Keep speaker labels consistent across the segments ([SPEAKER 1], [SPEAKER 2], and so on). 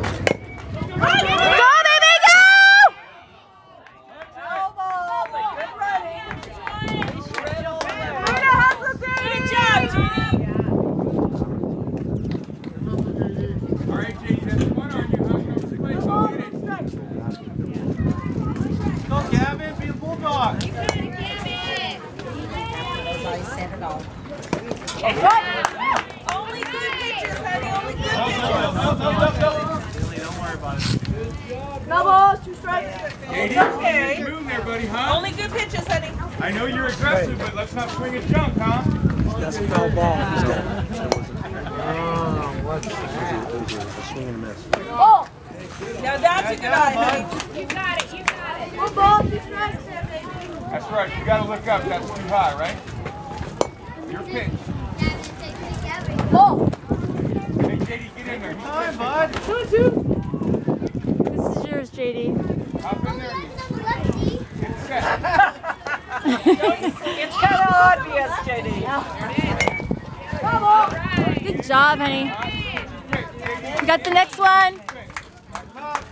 [SPEAKER 1] baby, go!
[SPEAKER 2] Good job, Judy.
[SPEAKER 3] All right, Jake, that's one on you. How come this place it? Go, Gavin, be a bulldog.
[SPEAKER 2] Only good pitches, honey. Only good pitches.
[SPEAKER 3] Don't worry about it.
[SPEAKER 2] No balls, two strikes.
[SPEAKER 3] Katie,
[SPEAKER 2] Okay.
[SPEAKER 3] you're moving there, buddy, huh?
[SPEAKER 2] Only good pitches, honey.
[SPEAKER 3] I know you're aggressive, but let's not swing a junk, huh?
[SPEAKER 4] That's a foul ball. He's got
[SPEAKER 2] Oh! Now that's a good eye, honey.
[SPEAKER 5] You got it, you got it.
[SPEAKER 2] One ball, two strikes, there, baby.
[SPEAKER 3] That's right. You gotta look up. That's too high, right? Your pitch.
[SPEAKER 2] Oh!
[SPEAKER 3] Hey, JD, get in there. Hi, bud.
[SPEAKER 1] This is yours, JD.
[SPEAKER 2] It's kind of obvious, JD.
[SPEAKER 1] Good job, honey. You got the next one.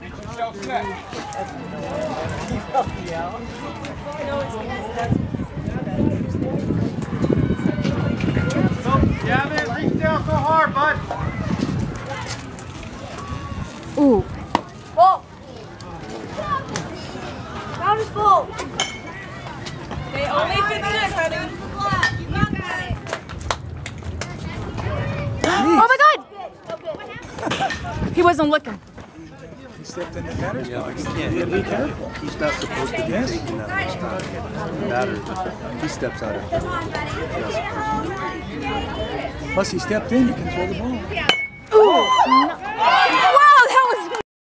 [SPEAKER 3] Get yourself set.
[SPEAKER 2] Round. They only fit in, honey.
[SPEAKER 1] Oh my God! He wasn't looking.
[SPEAKER 4] He stepped in the batter's box. He had to be careful. He's not supposed to be taking that much time. Batter, he steps out of it. Plus, he stepped in, you can throw the ball.